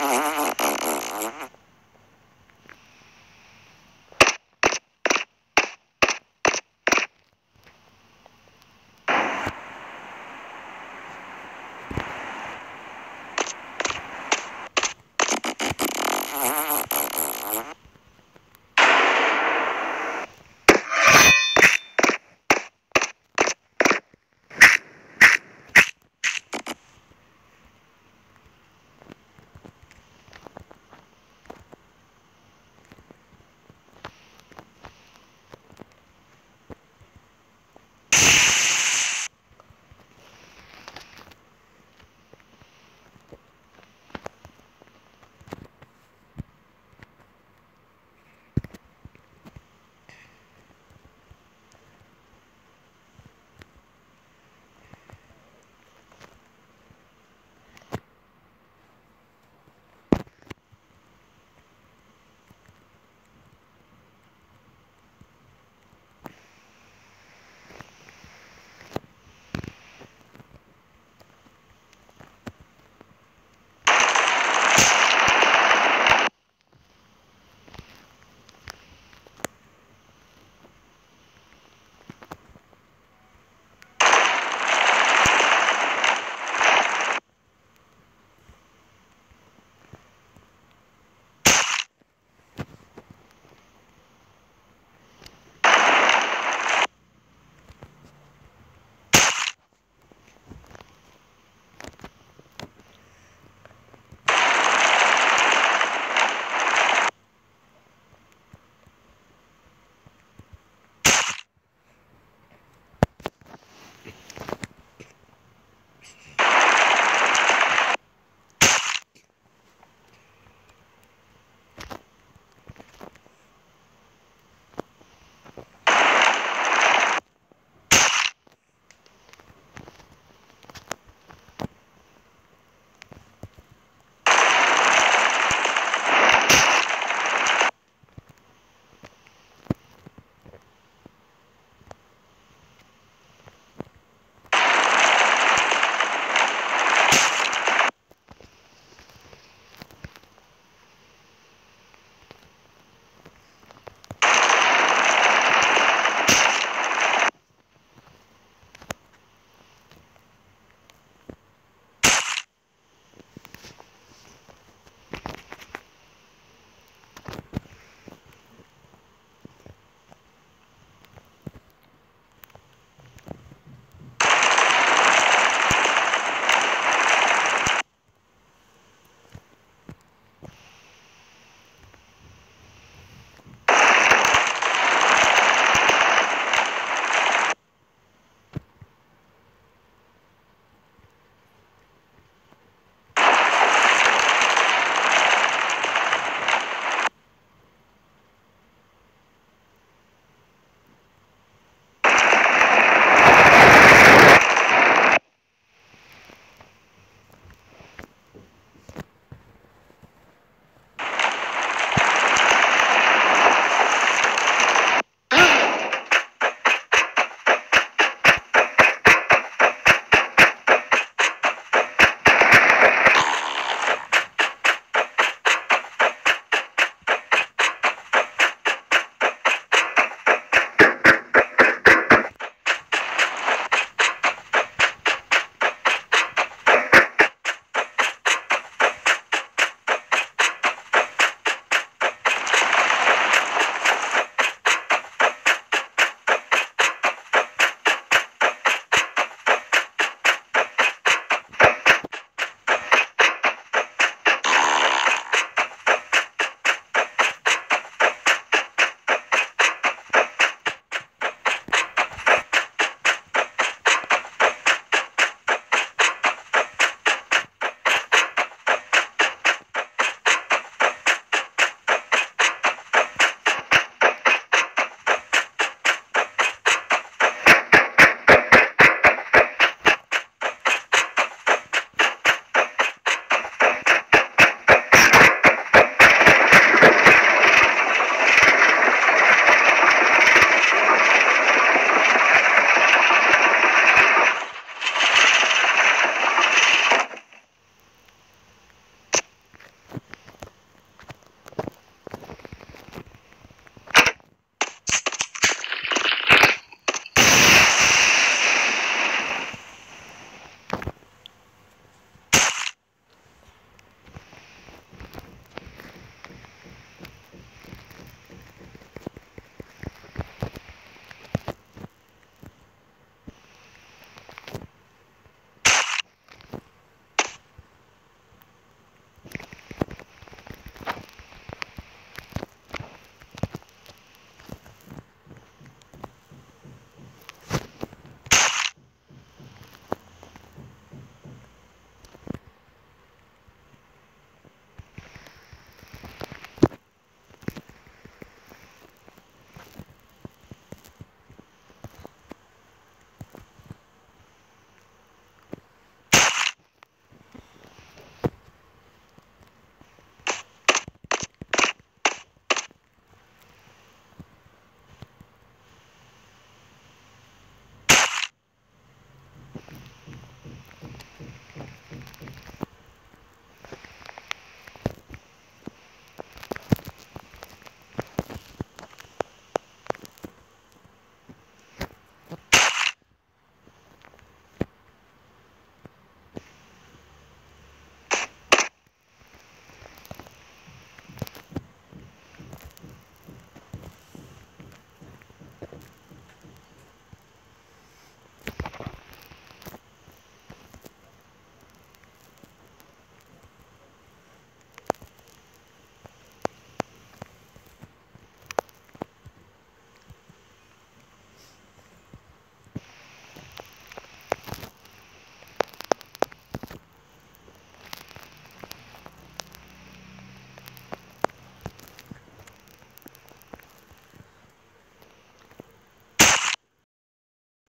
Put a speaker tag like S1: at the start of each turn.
S1: Ah.